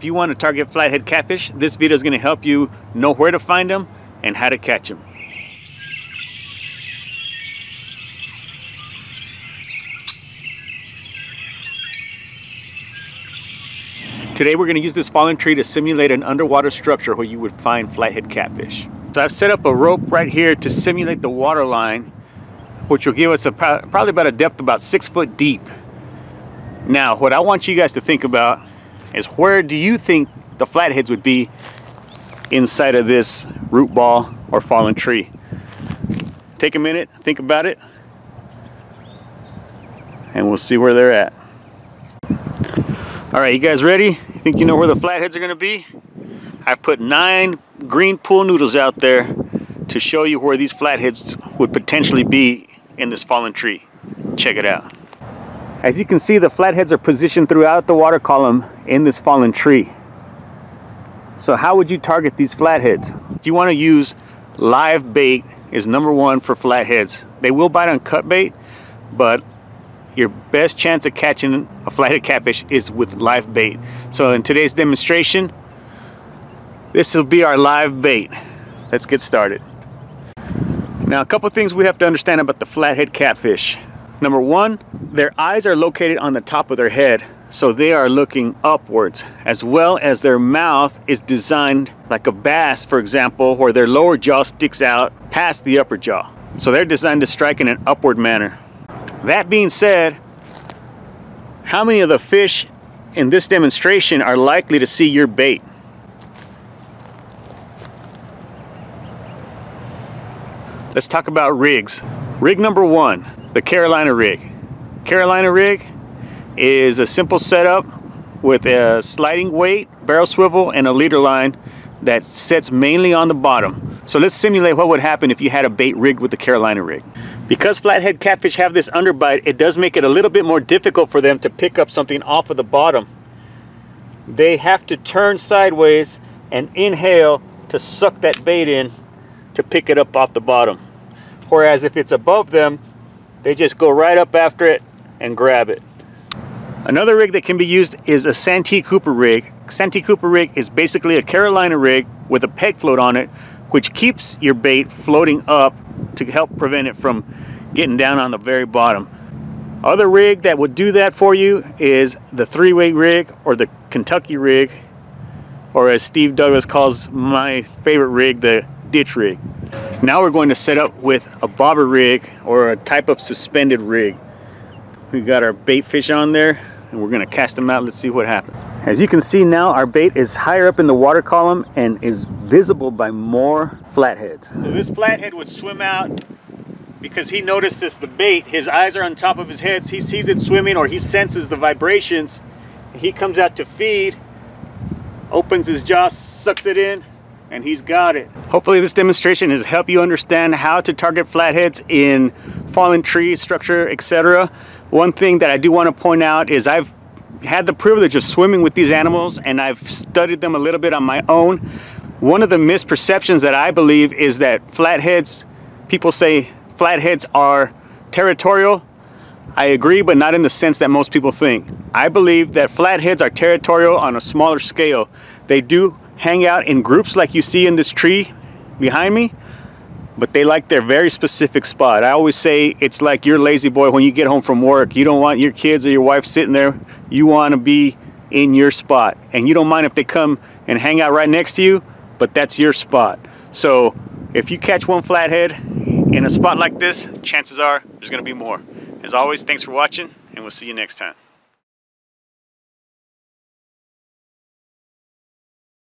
If you want to target flathead catfish, this video is going to help you know where to find them and how to catch them. Today we're going to use this fallen tree to simulate an underwater structure where you would find flathead catfish. So I've set up a rope right here to simulate the water line, which will give us a, probably about a depth about six foot deep. Now, what I want you guys to think about is where do you think the flatheads would be inside of this root ball or fallen tree? Take a minute, think about it, and we'll see where they're at. All right, you guys ready? You think you know where the flatheads are gonna be? I've put nine green pool noodles out there to show you where these flatheads would potentially be in this fallen tree. Check it out. As you can see, the flatheads are positioned throughout the water column in this fallen tree. So how would you target these flatheads? If you want to use live bait is number one for flatheads. They will bite on cut bait, but your best chance of catching a flathead catfish is with live bait. So in today's demonstration, this will be our live bait. Let's get started. Now a couple things we have to understand about the flathead catfish. Number one, their eyes are located on the top of their head, so they are looking upwards, as well as their mouth is designed like a bass, for example, where their lower jaw sticks out past the upper jaw. So they're designed to strike in an upward manner. That being said, how many of the fish in this demonstration are likely to see your bait? Let's talk about rigs. Rig number one, the Carolina rig. Carolina rig is a simple setup with a sliding weight, barrel swivel, and a leader line that sits mainly on the bottom. So let's simulate what would happen if you had a bait rigged with the Carolina rig. Because flathead catfish have this underbite, it does make it a little bit more difficult for them to pick up something off of the bottom. They have to turn sideways and inhale to suck that bait in to pick it up off the bottom. Whereas if it's above them, they just go right up after it and grab it. Another rig that can be used is a Santee Cooper rig. Santee Cooper rig is basically a Carolina rig with a peg float on it, which keeps your bait floating up to help prevent it from getting down on the very bottom. Other rig that would do that for you is the three-way rig or the Kentucky rig, or as Steve Douglas calls my favorite rig, the ditch rig. Now we're going to set up with a bobber rig or a type of suspended rig. We got our bait fish on there and we're going to cast them out. Let's see what happens. As you can see now, our bait is higher up in the water column and is visible by more flatheads. So this flathead would swim out because he notices the bait. His eyes are on top of his head. He sees it swimming or he senses the vibrations. He comes out to feed, opens his jaw, sucks it in, and he's got it. Hopefully this demonstration has helped you understand how to target flatheads in fallen trees, structure, etc. One thing that I do want to point out is I've had the privilege of swimming with these animals and I've studied them a little bit on my own. One of the misperceptions that I believe is that flatheads, people say flatheads are territorial. I agree, but not in the sense that most people think. I believe that flatheads are territorial on a smaller scale. They do hang out in groups like you see in this tree behind me, but they like their very specific spot. I always say it's like your lazy boy when you get home from work. You don't want your kids or your wife sitting there. You want to be in your spot. And you don't mind if they come and hang out right next to you, but that's your spot. So if you catch one flathead in a spot like this, chances are there's going to be more. As always, thanks for watching, and we'll see you next time.